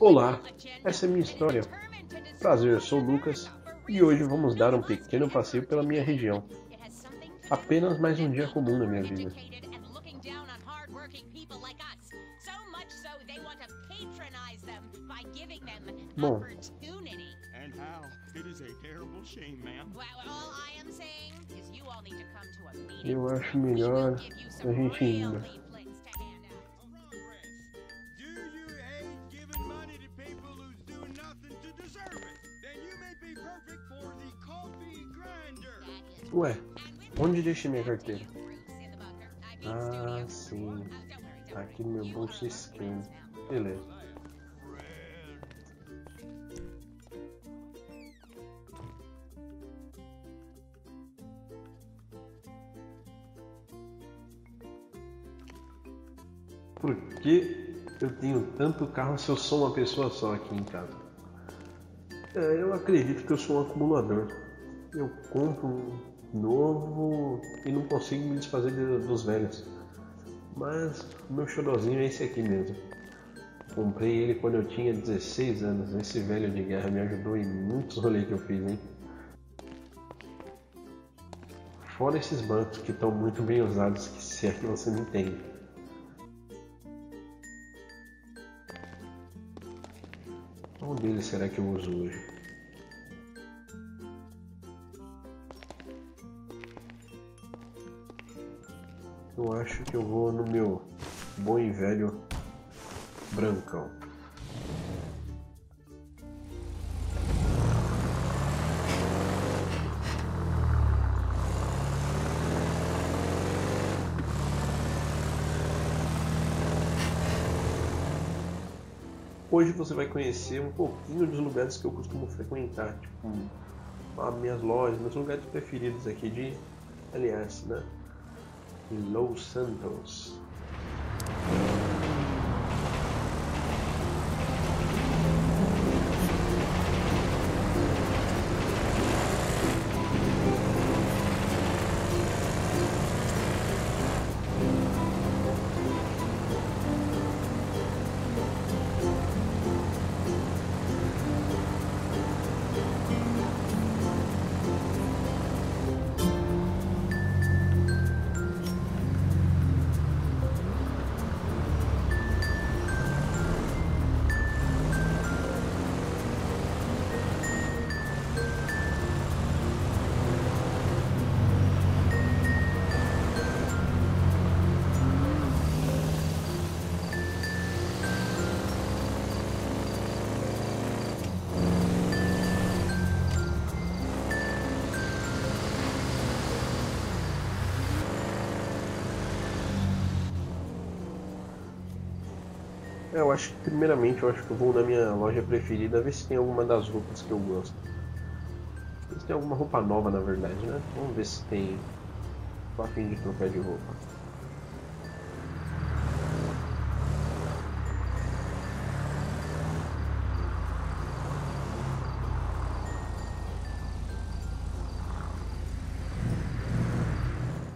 Olá, essa é minha história. Prazer, eu sou o Lucas e hoje vamos dar um pequeno passeio pela minha região. Apenas mais um dia comum na minha vida. Bom, eu acho melhor a gente ir. Ué, onde deixei minha carteira? Ah, sim. Tá aqui no meu bolso esquerdo. Beleza. Por que eu tenho tanto carro se eu sou uma pessoa só aqui em casa? É, eu acredito que eu sou um acumulador. Eu compro novo e não consigo me desfazer dos velhos. Mas meu xodózinho é esse aqui mesmo. Comprei ele quando eu tinha 16 anos. Esse velho de guerra me ajudou em muitos rolês que eu fiz, hein? Fora esses bancos que estão muito bem usados, que se é que você não entende. Qual deles será que eu uso hoje? Eu acho que eu vou no meu bom e velho brancão. Hoje você vai conhecer um pouquinho dos lugares que eu costumo frequentar, tipo as minhas lojas, meus lugares preferidos aqui de aliás, né? Los Santos. Eu acho que primeiramente eu acho que eu vou na minha loja preferida ver se tem alguma das roupas que eu gosto. Se tem alguma roupa nova na verdade, né? Vamos ver se tem. Tô a fim de trocar de roupa.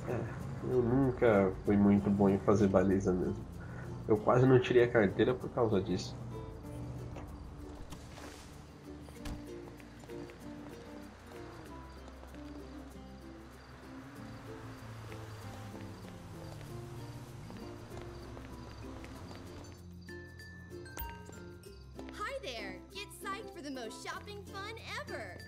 É, eu nunca fui muito bom em fazer baliza mesmo. Eu quase não tirei a carteira por causa disso. Hi there! Get psyched for the most shopping fun ever!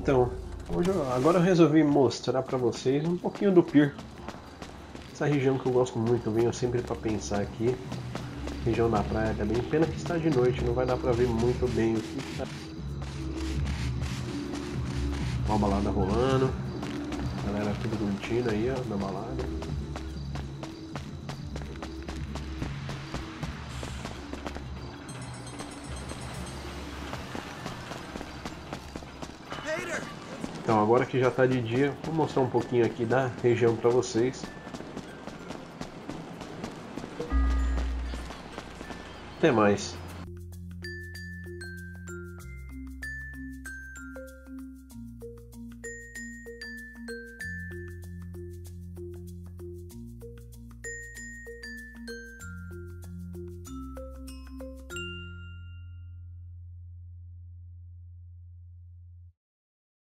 Então, eu, agora eu resolvi mostrar pra vocês um pouquinho do Pier. Essa região que eu gosto muito, eu venho sempre pra pensar aqui. Região da praia também. Pena que está de noite, não vai dar pra ver muito bem o que tá. Uma balada rolando. Galera tudo curtindo aí, ó, na balada. Então agora que já está de dia, vou mostrar um pouquinho aqui da região para vocês. Até mais.